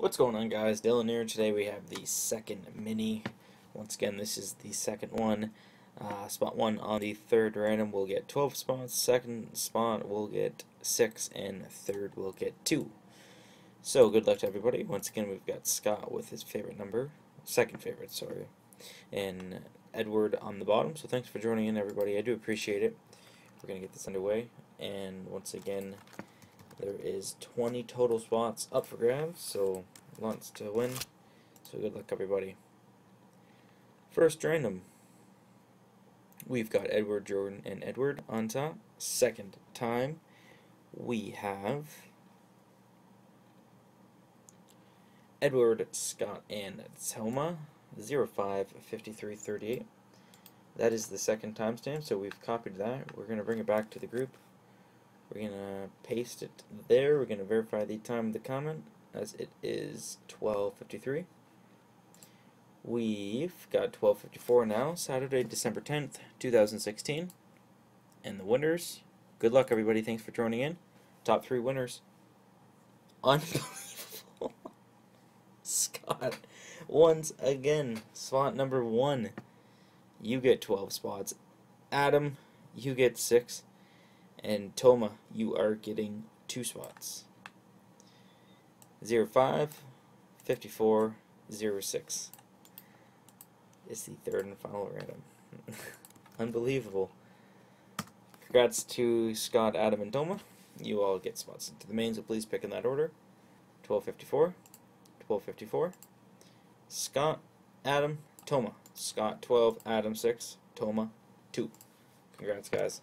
What's going on guys, Dylan here. Today we have the second mini. Once again, this is the second one. Uh, spot 1 on the third random will get 12 spots, second spot will get 6, and third will get 2. So, good luck to everybody. Once again, we've got Scott with his favorite number, second favorite, sorry, and Edward on the bottom. So thanks for joining in everybody, I do appreciate it. We're going to get this underway, and once again, there is 20 total spots up for grabs, so lots to win. So good luck, everybody. First random. We've got Edward, Jordan, and Edward on top. Second time, we have Edward, Scott, and Thelma. 055338. That is the second timestamp, so we've copied that. We're going to bring it back to the group. We're going to paste it there. We're going to verify the time of the comment as it is 12.53. We've got 12.54 now, Saturday, December 10th, 2016. And the winners, good luck everybody. Thanks for joining in. Top three winners. Unbelievable. Scott, once again, spot number one. You get 12 spots. Adam, you get six. And Toma, you are getting two spots. 05, 54, 06 is the third and final random. Unbelievable. Congrats to Scott, Adam, and Toma. You all get spots into the main, so please pick in that order. 1254, 1254, Scott, Adam, Toma. Scott 12, Adam 6, Toma 2. Congrats, guys.